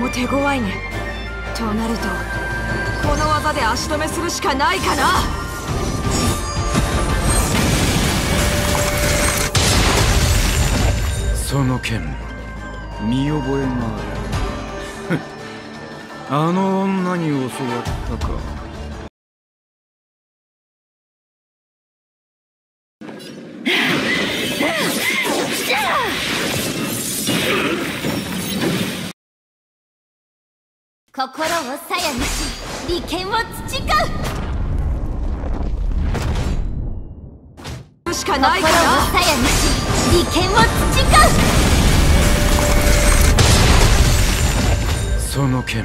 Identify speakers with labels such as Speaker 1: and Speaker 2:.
Speaker 1: も手強いね。となるとこの技で足止めするしかないかな。
Speaker 2: その剣見覚えがある。あの女に教わったか。
Speaker 3: 心を鞘にし利権を培う。
Speaker 1: しかないか
Speaker 3: 心を
Speaker 1: な
Speaker 3: 鞘にし利権を培う。
Speaker 2: その剣